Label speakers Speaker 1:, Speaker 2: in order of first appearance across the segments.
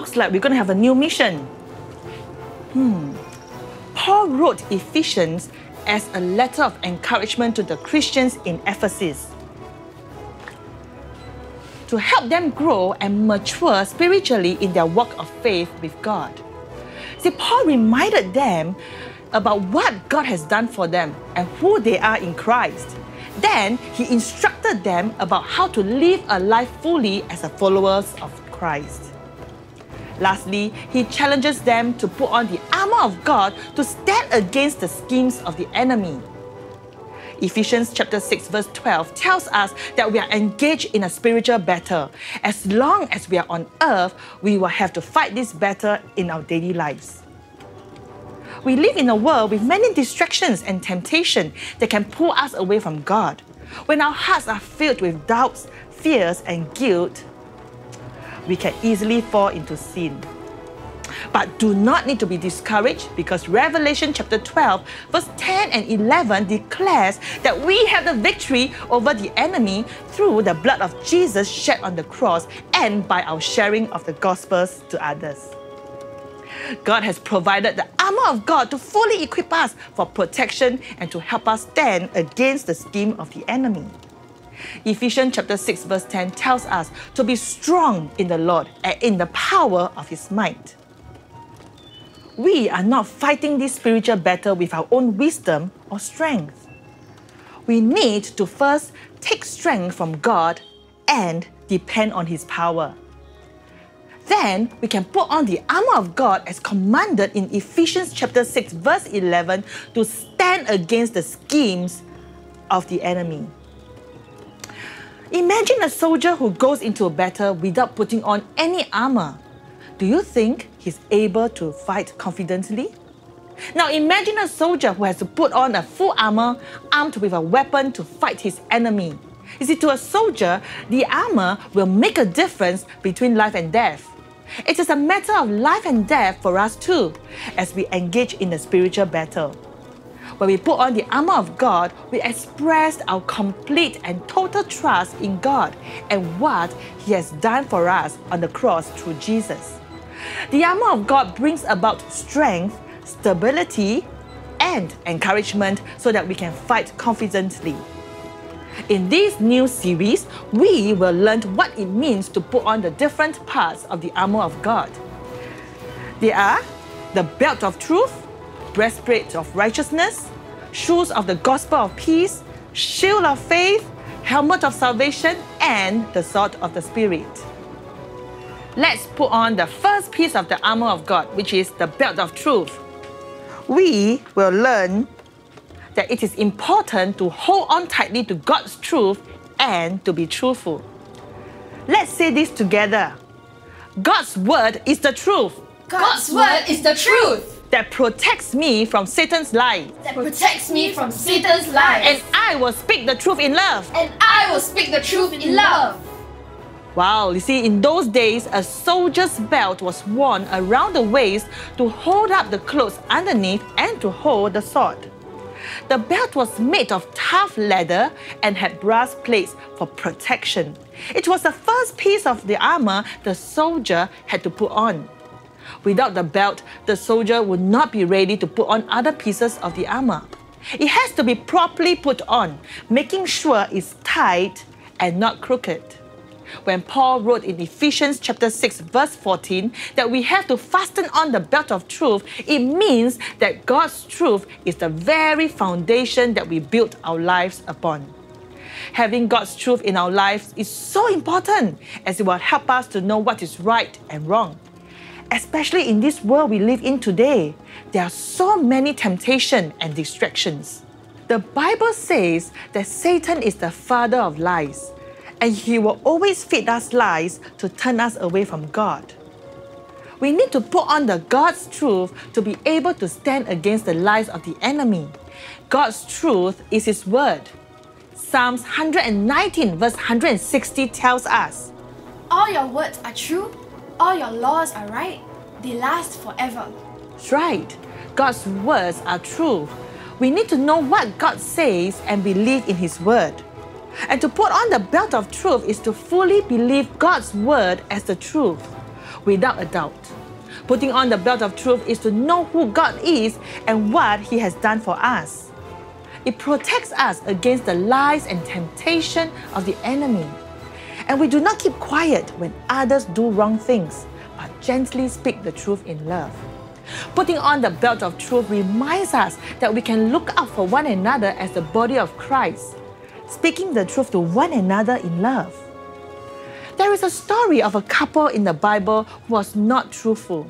Speaker 1: looks like we're going to have a new mission. Hmm. Paul wrote Ephesians as a letter of encouragement to the Christians in Ephesus to help them grow and mature spiritually in their walk of faith with God. See, Paul reminded them about what God has done for them and who they are in Christ. Then he instructed them about how to live a life fully as a followers of Christ. Lastly, he challenges them to put on the armor of God to stand against the schemes of the enemy. Ephesians chapter 6 verse 12 tells us that we are engaged in a spiritual battle. As long as we are on earth, we will have to fight this battle in our daily lives. We live in a world with many distractions and temptation that can pull us away from God. When our hearts are filled with doubts, fears, and guilt, we can easily fall into sin. But do not need to be discouraged because Revelation chapter 12, verse 10 and 11 declares that we have the victory over the enemy through the blood of Jesus shed on the cross and by our sharing of the gospels to others. God has provided the armor of God to fully equip us for protection and to help us stand against the scheme of the enemy. Ephesians chapter 6 verse 10 tells us to be strong in the Lord and in the power of his might. We are not fighting this spiritual battle with our own wisdom or strength. We need to first take strength from God and depend on his power. Then we can put on the armor of God as commanded in Ephesians chapter 6 verse 11 to stand against the schemes of the enemy. Imagine a soldier who goes into a battle without putting on any armor. Do you think he's able to fight confidently? Now imagine a soldier who has to put on a full armor armed with a weapon to fight his enemy. You see, to a soldier, the armor will make a difference between life and death. It is a matter of life and death for us too, as we engage in the spiritual battle. When we put on the armor of God, we express our complete and total trust in God and what He has done for us on the cross through Jesus. The armor of God brings about strength, stability, and encouragement so that we can fight confidently. In this new series, we will learn what it means to put on the different parts of the armor of God. They are the belt of truth, breastplate of righteousness, shoes of the gospel of peace, shield of faith, helmet of salvation, and the sword of the Spirit. Let's put on the first piece of the armor of God, which is the belt of truth. We will learn that it is important to hold on tightly to God's truth and to be truthful. Let's say this together God's word is the truth.
Speaker 2: God's word is the truth
Speaker 1: that protects me from Satan's lies.
Speaker 2: That protects me from Satan's lies.
Speaker 1: And I will speak the truth in love.
Speaker 2: And I will speak the truth in love.
Speaker 1: Wow, you see, in those days, a soldier's belt was worn around the waist to hold up the clothes underneath and to hold the sword. The belt was made of tough leather and had brass plates for protection. It was the first piece of the armor the soldier had to put on. Without the belt, the soldier would not be ready to put on other pieces of the armor. It has to be properly put on, making sure it's tight and not crooked. When Paul wrote in Ephesians chapter 6 verse 14 that we have to fasten on the belt of truth, it means that God's truth is the very foundation that we build our lives upon. Having God's truth in our lives is so important as it will help us to know what is right and wrong especially in this world we live in today, there are so many temptations and distractions. The Bible says that Satan is the father of lies, and he will always feed us lies to turn us away from God. We need to put on the God's truth to be able to stand against the lies of the enemy. God's truth is his word. Psalms 119 verse 160 tells us,
Speaker 2: All your words are true all your laws are right, they last forever.
Speaker 1: That's right. God's words are true. We need to know what God says and believe in His word. And to put on the belt of truth is to fully believe God's word as the truth. without a doubt. Putting on the belt of truth is to know who God is and what He has done for us. It protects us against the lies and temptation of the enemy. And we do not keep quiet when others do wrong things, but gently speak the truth in love. Putting on the belt of truth reminds us that we can look out for one another as the body of Christ, speaking the truth to one another in love. There is a story of a couple in the Bible who was not truthful.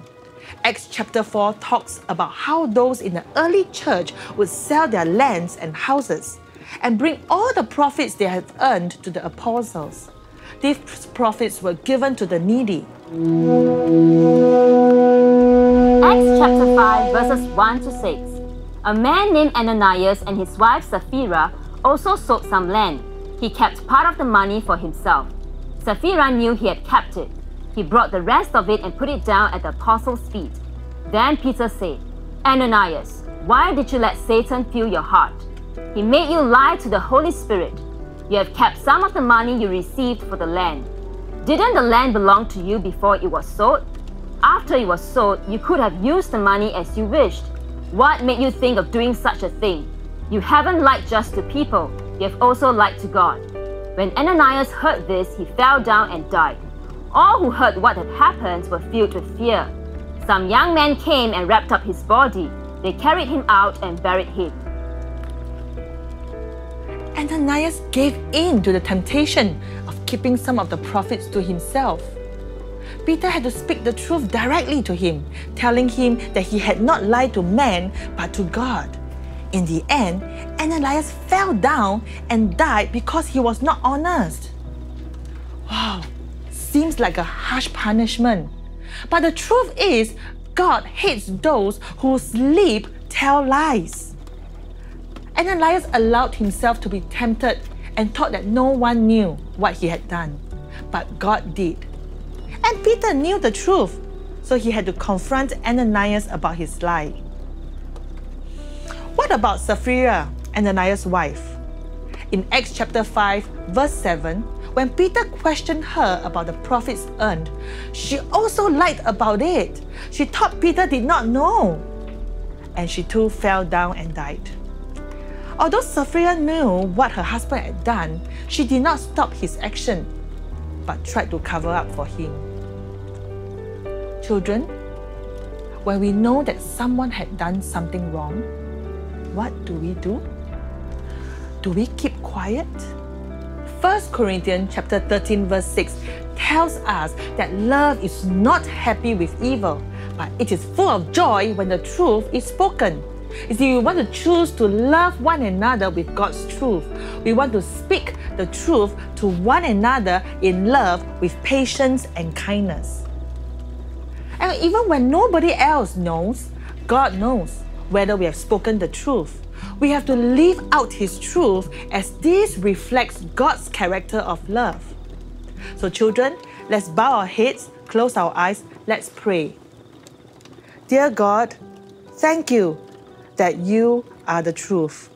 Speaker 1: Acts chapter 4 talks about how those in the early church would sell their lands and houses and bring all the profits they had earned to the apostles. These profits were given to the needy.
Speaker 3: Acts chapter 5, verses 1 to 6. A man named Ananias and his wife Sapphira also sold some land. He kept part of the money for himself. Sapphira knew he had kept it. He brought the rest of it and put it down at the apostles' feet. Then Peter said, Ananias, why did you let Satan fill your heart? He made you lie to the Holy Spirit. You have kept some of the money you received for the land. Didn't the land belong to you before it was sold? After it was sold, you could have used the money as you wished. What made you think of doing such a thing? You haven't lied just to people, you have also lied to God. When Ananias heard this, he fell down and died. All who heard what had happened were filled with fear. Some young men came and wrapped up his body. They carried him out and buried him.
Speaker 1: Ananias gave in to the temptation of keeping some of the profits to himself. Peter had to speak the truth directly to him, telling him that he had not lied to man but to God. In the end, Ananias fell down and died because he was not honest. Wow, seems like a harsh punishment. But the truth is, God hates those who sleep tell lies. Ananias allowed himself to be tempted and thought that no one knew what he had done. But God did. And Peter knew the truth, so he had to confront Ananias about his lie. What about Sapphira, Ananias' wife? In Acts chapter 5, verse 7, when Peter questioned her about the profits earned, she also lied about it. She thought Peter did not know. And she too fell down and died. Although Sapphira knew what her husband had done, she did not stop his action, but tried to cover up for him. Children, when we know that someone had done something wrong, what do we do? Do we keep quiet? 1 Corinthians chapter 13 verse 6 tells us that love is not happy with evil, but it is full of joy when the truth is spoken. You see, we want to choose to love one another with God's truth. We want to speak the truth to one another in love with patience and kindness. And even when nobody else knows, God knows whether we have spoken the truth. We have to live out His truth as this reflects God's character of love. So, children, let's bow our heads, close our eyes, let's pray. Dear God, thank you that you are the truth.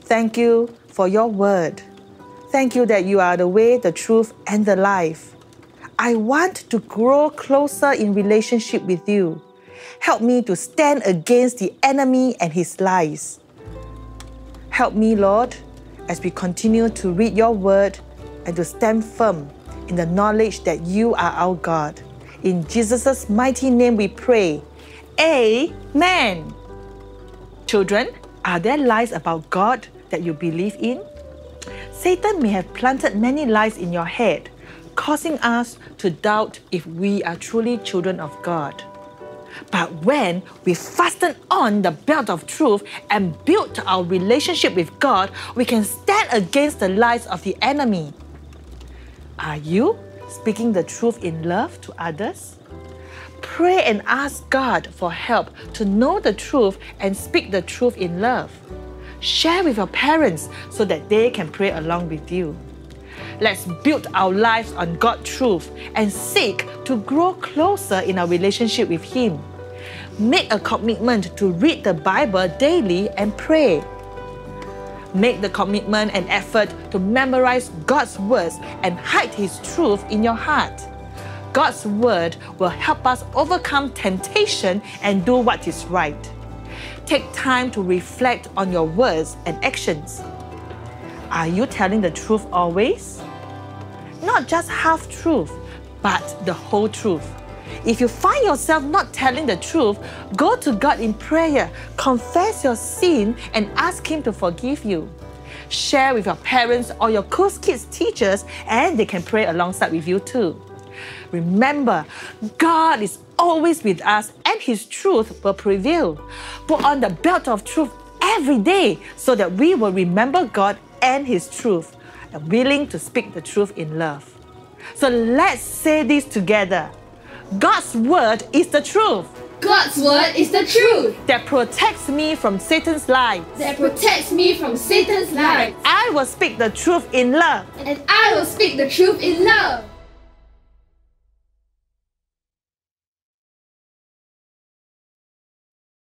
Speaker 1: Thank you for your word. Thank you that you are the way, the truth, and the life. I want to grow closer in relationship with you. Help me to stand against the enemy and his lies. Help me, Lord, as we continue to read your word and to stand firm in the knowledge that you are our God. In Jesus' mighty name we pray. Amen. Children, are there lies about God that you believe in? Satan may have planted many lies in your head causing us to doubt if we are truly children of God. But when we fasten on the belt of truth and build our relationship with God, we can stand against the lies of the enemy. Are you speaking the truth in love to others? Pray and ask God for help to know the truth and speak the truth in love. Share with your parents so that they can pray along with you. Let's build our lives on God's truth and seek to grow closer in our relationship with Him. Make a commitment to read the Bible daily and pray. Make the commitment and effort to memorize God's words and hide His truth in your heart. God's word will help us overcome temptation and do what is right. Take time to reflect on your words and actions. Are you telling the truth always? Not just half truth, but the whole truth. If you find yourself not telling the truth, go to God in prayer, confess your sin, and ask Him to forgive you. Share with your parents or your COOSkidz teachers, and they can pray alongside with you too. Remember, God is always with us, and His truth will prevail. Put on the belt of truth every day so that we will remember God and His truth and willing to speak the truth in love. So let's say this together. God's word is the truth
Speaker 2: God's word is the truth
Speaker 1: that protects me from Satan's lies.
Speaker 2: that protects me from Satan's lies.
Speaker 1: I will speak the truth in love.
Speaker 2: And I will speak the truth in love.